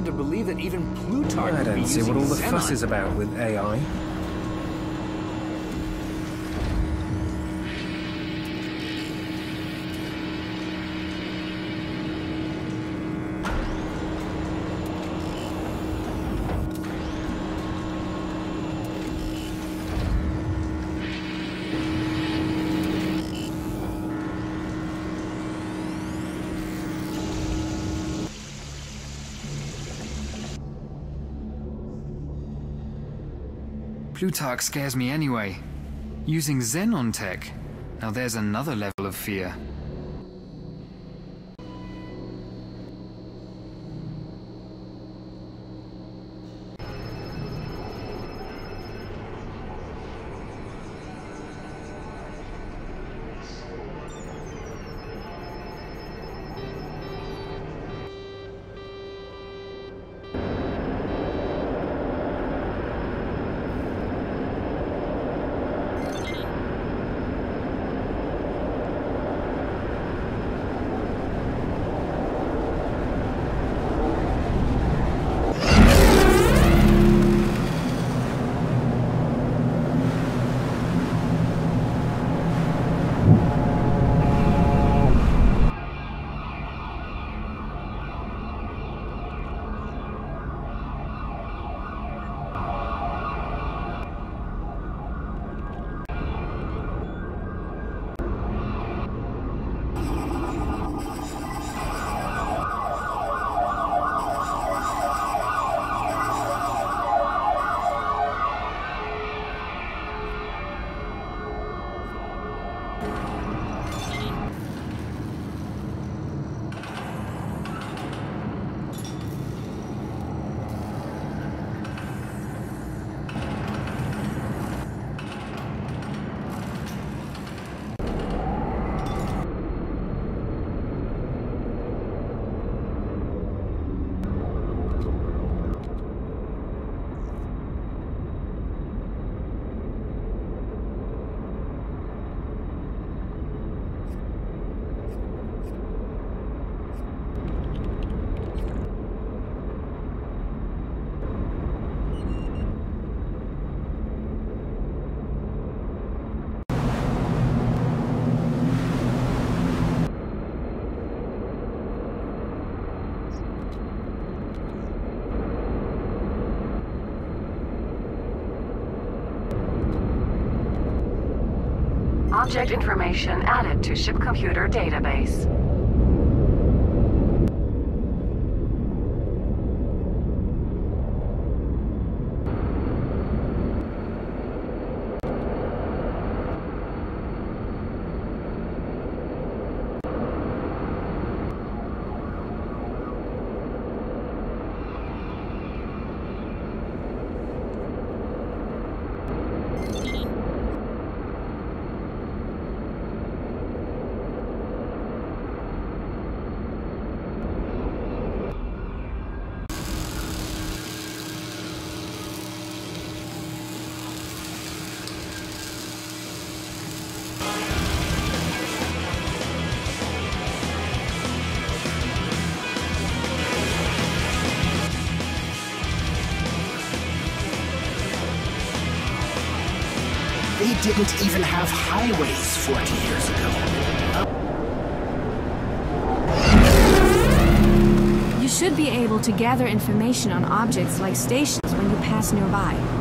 hard to believe that even Plutarch I don't see what all the fuss is about with AI. Plutarch scares me anyway. Using Xenon tech. Now there's another level of fear. Object information added to ship computer database. They didn't even have highways 40 years ago. You should be able to gather information on objects like stations when you pass nearby.